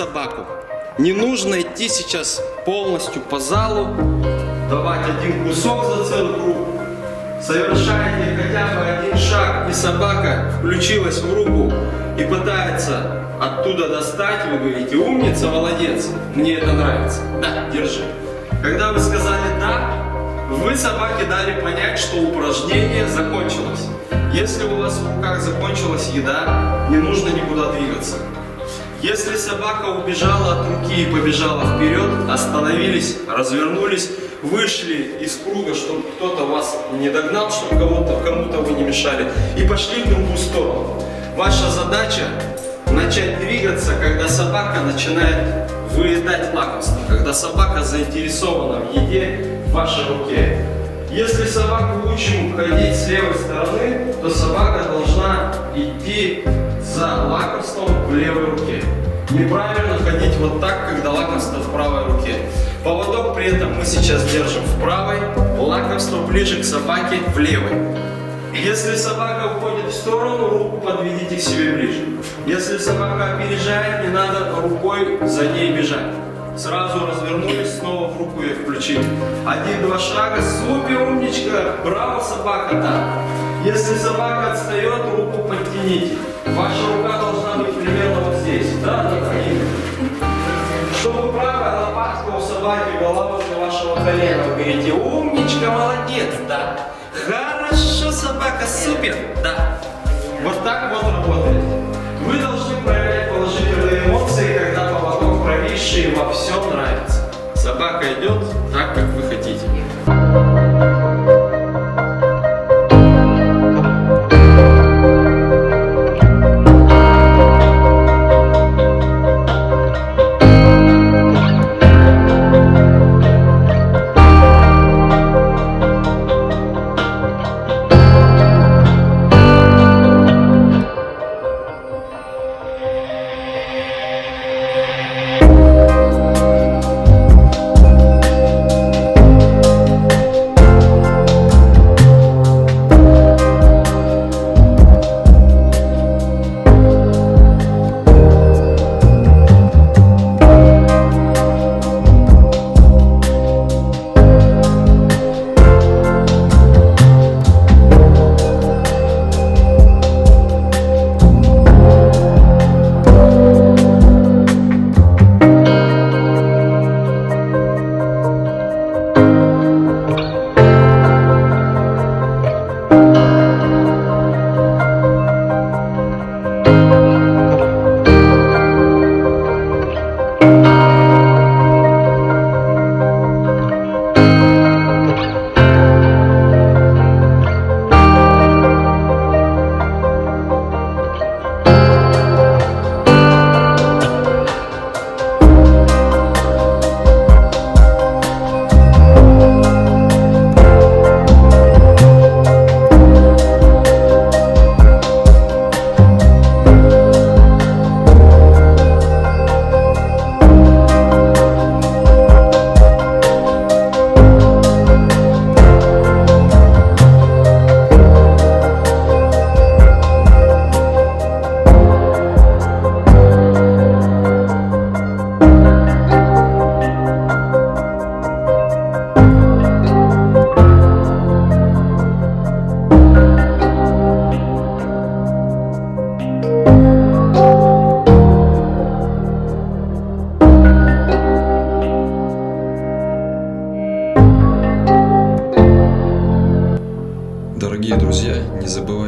собаку. Не нужно идти сейчас полностью по залу, давать один кусок за целый круг. Совершаете хотя бы один шаг, и собака включилась в руку и пытается оттуда достать, вы говорите, умница, молодец, мне это нравится. Да, держи. Когда вы сказали «да», вы собаке дали понять, что упражнение закончилось. Если у вас в руках закончилась еда, не нужно никуда двигаться. Если собака убежала от руки и побежала вперед, остановились, развернулись, вышли из круга, чтобы кто-то вас не догнал, чтобы кому-то кому вы не мешали, и пошли в другую сторону. Ваша задача начать двигаться, когда собака начинает выедать лакомство, когда собака заинтересована в еде в вашей руке. Если собаку учим ходить с левой стороны, то собака должна идти лакомством в левой руке. Неправильно ходить вот так, когда лакомство в правой руке. Поводок при этом мы сейчас держим в правой, лакомство ближе к собаке в левой. Если собака уходит в сторону, руку подведите к себе ближе. Если собака опережает, не надо рукой за ней бежать. Сразу развернулись, снова в руку ее включили. Один-два шага, супер, умничка, браво, собака, да. Если собака отстает, руку подтяните. Вы говорите, умничка, молодец, да. Хорошо, собака, супер, да. Вот так вот работает.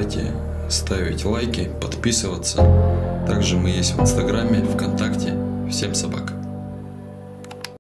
Не забывайте ставить лайки, подписываться. Также мы есть в Инстаграме, ВКонтакте. Всем собак.